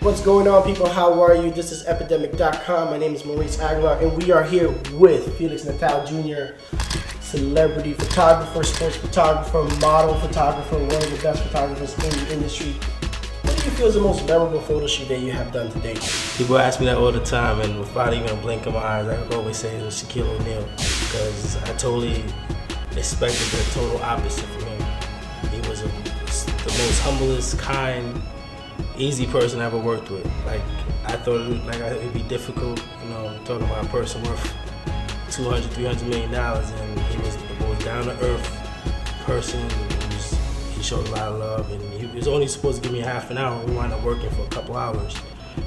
What's going on, people? How are you? This is Epydemik.com. My name is Maurice Aguilar, and we are here with Felix Natal Jr., celebrity photographer, sports photographer, model photographer, one of the best photographers in the industry. What do you feel is the most memorable photo shoot that you have done to date? People ask me that all the time, and without even a blink of my eyes, I always say it was Shaquille O'Neal because I totally expected the total opposite from him. He was a, the most humblest, kind, easy person I ever worked with. Like I thought it would, like it would be difficult, you know, talking about a person worth 200, 300 million dollars, and he was the most down to earth person. He, was, he showed a lot of love, and he was only supposed to give me half an hour. We wound up working for a couple hours.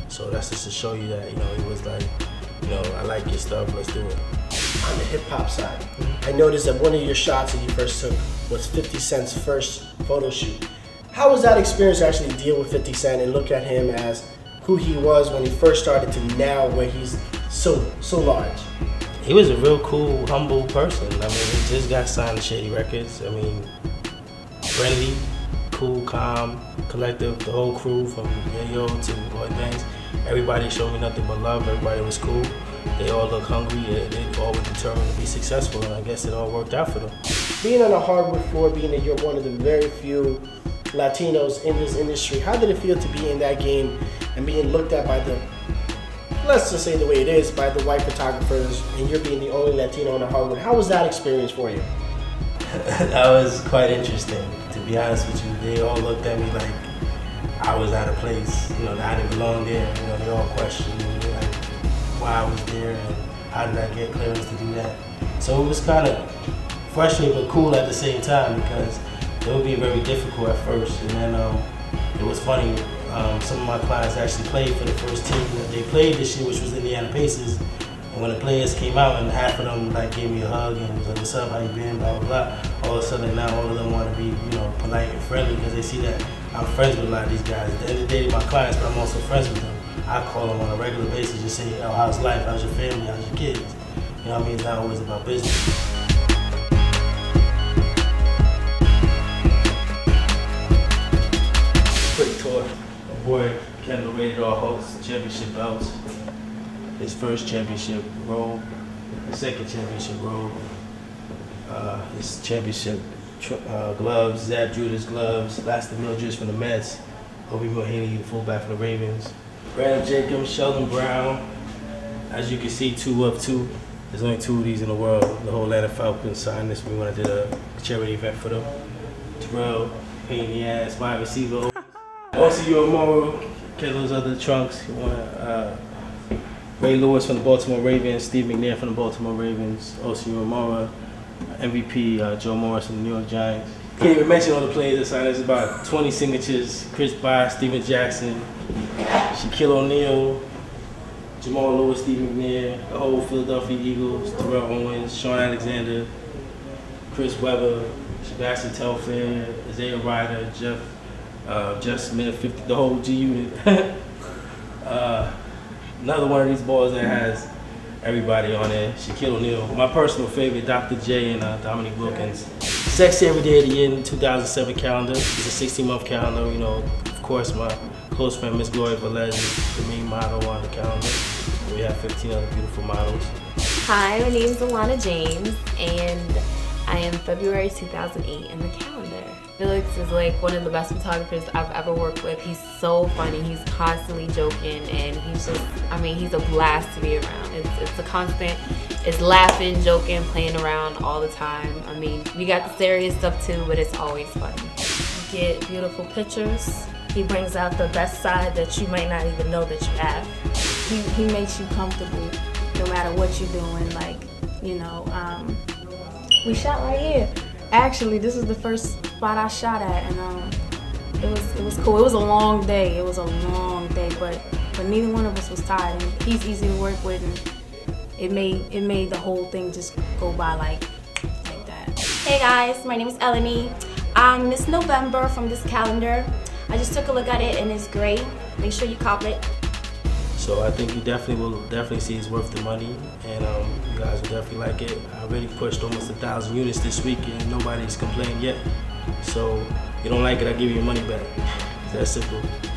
So that's just to show you that you know he was like, you know, I like your stuff. Let's do it. On the hip hop side, mm-hmm. I noticed that one of your shots that you first took was 50 Cent's first photo shoot. How was that experience to actually deal with 50 Cent and look at him as who he was when he first started to now where he's so so large? He was a real cool, humble person. I mean, he just got signed to Shady Records. I mean, friendly, cool, calm, collective. The whole crew from Yayo to Lloyd Banks, everybody showed me nothing but love. Everybody was cool. They all look hungry. They, they all were determined to be successful, and I guess it all worked out for them. Being on a hardwood floor, being that you're one of the very few Latinos in this industry, how did it feel to be in that game and being looked at by the, let's just say the way it is, by the white photographers, and you're being the only Latino in the hardwood? How was that experience for you? that was quite interesting. To be honest with you, they all looked at me like I was out of place. You know, I didn't belong there. You know, they all questioned me like why I was there and how did I get clearance to do that. So it was kind of frustrating but cool at the same time because it would be very difficult at first. And then um, it was funny. Um, some of my clients actually played for the first team that they played this year, which was Indiana Pacers. And when the players came out and half of them like gave me a hug and was like, "What's up? How you been?" Blah blah blah. All of a sudden now all of them want to be you know polite and friendly because they see that I'm friends with a lot of these guys. At the end of the day, my clients, but I'm also friends with them. I call them on a regular basis, just say, "Oh, how's life? How's your family? How's your kids?" You know what I mean? It's not always about business. Rated championship belts. His first championship robe, his second championship robe, uh, his championship uh, gloves, Zab Judah's gloves, Lastings Milledge's from the Mets, Ovie Mughelli, the fullback for the Ravens, Brandon Jacobs, Sheldon Brown. As you can see, two of two. There's only two of these in the world. The whole Atlanta Falcons signed this when I did a charity event for them. Terrell, pain in the ass, wide receiver. Also, you Amaro, get those other trunks. You want uh, Ray Lewis from the Baltimore Ravens, Steve McNair from the Baltimore Ravens, also Amaro, MVP uh, Joe Morris from the New York Giants. Can't even mention all the players signed. There's about 20 signatures. Chris Bosh, Steven Jackson, Shaquille O'Neal, Jamal Lewis, Steve McNair, the whole Philadelphia Eagles, Terrell Owens, Shaun Alexander, Chris Webber, Sebastian Telfair, Isaiah Rider, Jeff uh, Jeff Smith, 50, the whole G unit. uh, another one of these balls that has everybody on it. Shaquille O'Neal. My personal favorite, Dr. J and uh, Dominique Wilkins. Sexy Every Day of the Year in 2007 calendar. It's a 16 month calendar. You know, of course, my close friend Miss Gloria Velez is the main model on the calendar. We have 15 other beautiful models. Hi, my name is Alana James, and I am February 2008 in the calendar. Felix is like one of the best photographers I've ever worked with. He's so funny. He's constantly joking, and he's just, I mean, he's a blast to be around. It's, it's a constant, it's laughing, joking, playing around all the time. I mean, we got the serious stuff too, but it's always fun. You get beautiful pictures. He brings out the best side that you might not even know that you have. He, he makes you comfortable no matter what you're doing. Like, you know, um, we shot right here. Actually, this is the first spot I shot at, and um, it was it was cool. It was a long day. It was a long day, but but neither one of us was tired. And he's easy to work with, and it made it made the whole thing just go by like like that. Hey guys, my name is Eleni. I'm Miss November from this calendar. I just took a look at it and it's great. Make sure you cop it. So I think you definitely will definitely see it's worth the money, and um, you guys will definitely like it. I already pushed almost a thousand units this week, and nobody's complained yet. So you don't like it, I give you your money back. It's that simple.